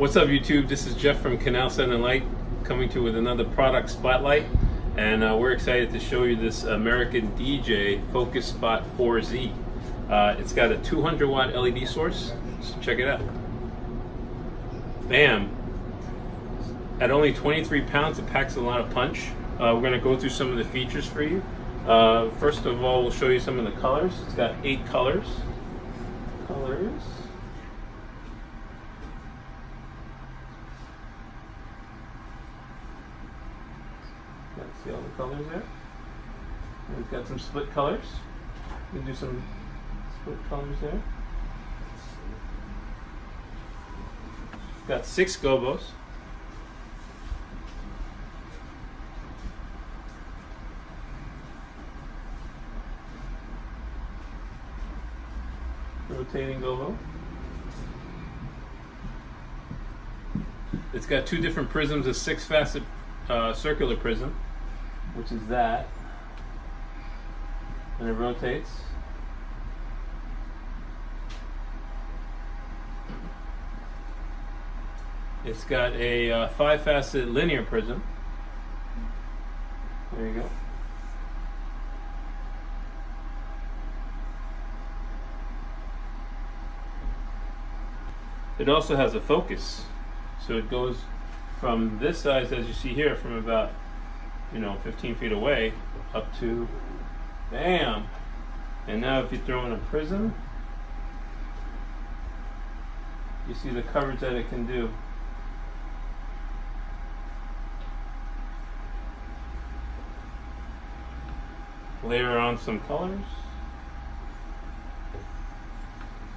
What's up YouTube? This is Jeff from Canal Sound and Light coming to you with another product spotlight and uh, we're excited to show you this American DJ Focus Spot 4Z. Uh, it's got a 200 watt LED source, so check it out. Bam! At only 23 pounds it packs a lot of punch. Uh, we're going to go through some of the features for you. Uh, first of all we'll show you some of the colors. It's got eight colors. Colors. Colors there? And we've got some split colors. We can do some split colors there. Got six gobos. Rotating gobo. It's got two different prisms, a six facet uh, circular prism which is that. And it rotates. It's got a uh, five facet linear prism. There you go. It also has a focus. So it goes from this size, as you see here, from about you know, 15 feet away up to, bam. And now if you throw in a prism, you see the coverage that it can do. Layer on some colors,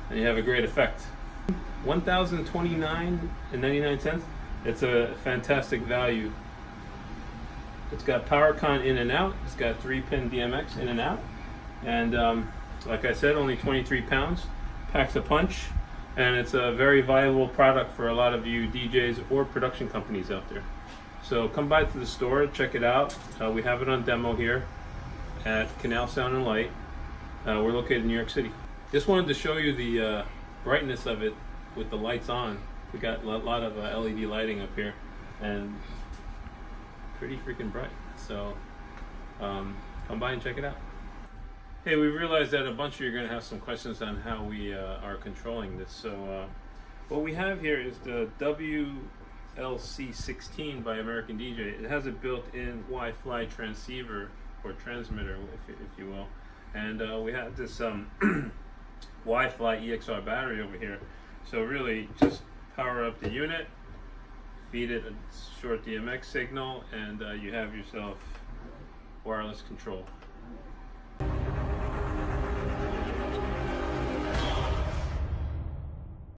and you have a great effect. 1029 and 99 cents. It's a fantastic value it's got PowerCon in and out. It's got three pin DMX in and out. And um, like I said, only 23 pounds. Packs a punch. And it's a very viable product for a lot of you DJs or production companies out there. So come by to the store, check it out. Uh, we have it on demo here at Canal Sound and Light. Uh, we're located in New York City. Just wanted to show you the uh, brightness of it with the lights on. We got a lot of uh, LED lighting up here and pretty freaking bright. So um, come by and check it out. Hey, we realized that a bunch of you are going to have some questions on how we uh, are controlling this. So uh, what we have here is the WLC16 by American DJ. It has a built-in Wi-Fi transceiver or transmitter, if, if you will. And uh, we have this um, WiFLY EXR battery over here. So really just power up the unit, feed it a short DMX signal, and uh, you have yourself wireless control.